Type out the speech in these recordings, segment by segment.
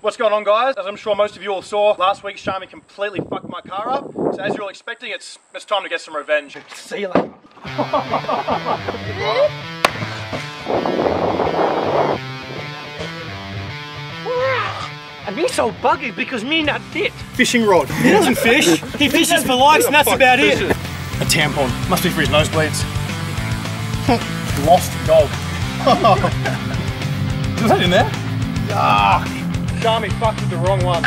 What's going on guys? As I'm sure most of you all saw, last week Shami completely fucked my car up. So as you're all expecting, it's it's time to get some revenge. See you later. And me so buggy because me not fit. Fishing rod. He doesn't fish. He fishes for likes and that's about it. A tampon. Must be for his nosebleeds. Lost dog. Was that in there? Yuck. Shami fucked with the wrong one.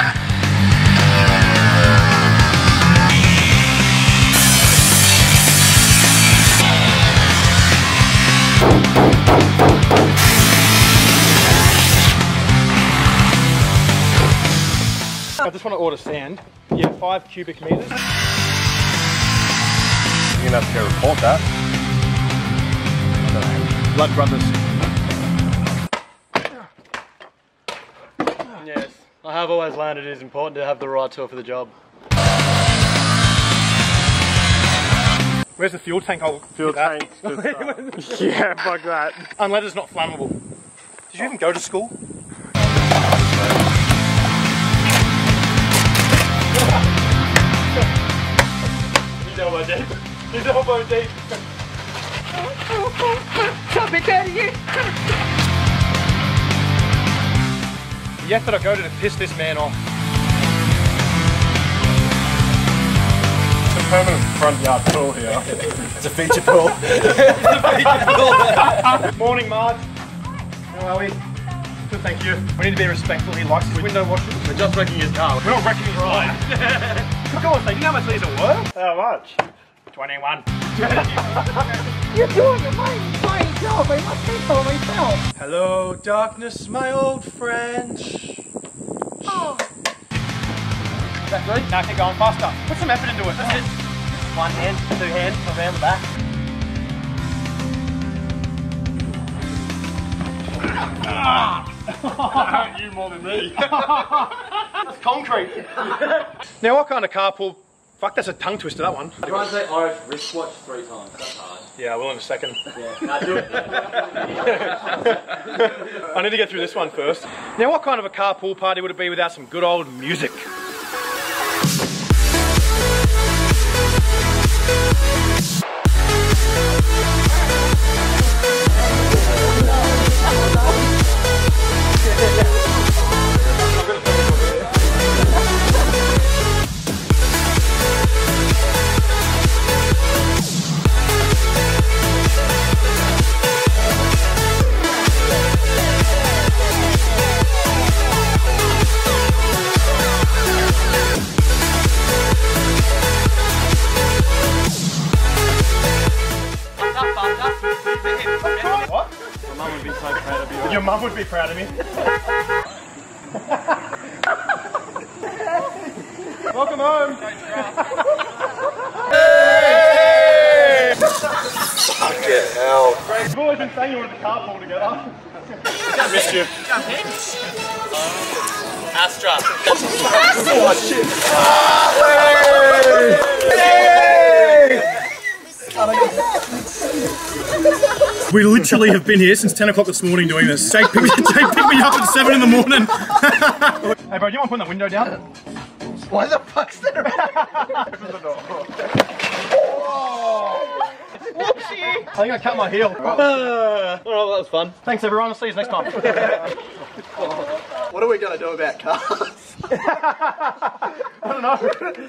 I just want to order sand. Yeah, five cubic meters. You're gonna have to go report that. Blood Brothers. Yes, I have always learned it is important to have the right tool for the job. Where's the fuel tank? I'll Fuel get tank. yeah, fuck that. Unless it's not flammable. Did you even go to school? He's elbow deep. He's elbow deep. Stop it, Daddy! The effort I go to to piss this man off. It's a permanent front yard tool here. It's a feature pull. Morning, Marge. How are we? Good, thank you. We need to be respectful. He likes his window washers. We're just wrecking his car. We're not wrecking his life. Come on, say, you know how much these are worth? How much? 21. You're doing a fine, fine job. I must say so myself. Hello, darkness, my old friend. Oh. Is that good? No, keep going faster. Put some effort into it. That's it. One hand, two hands, around the back. hurt you more than me. It's concrete. now, what kind of car pull? Fuck, that's a tongue twister, that one. Try and say Irish wristwatch three times. That's hard. Yeah, I will in a second. Yeah. Now do it. I need to get through this one first. Now, what kind of a car pool party would it be without some good old music? What? My mum would be so proud of you. Your mum would be proud of me. Welcome home. Fucking hell. You've always been saying you wanted the car pool together. I missed you. Astra. Oh, We literally have been here since 10 o'clock this morning doing this. Jake picked, Jake picked me up at 7 in the morning. hey bro, do you want to put that window down? Why the fuck's that? Whoopsie! I think I cut my heel. Alright, that was fun. Thanks everyone, I'll see you next time. What are we gonna do about cars? I don't know.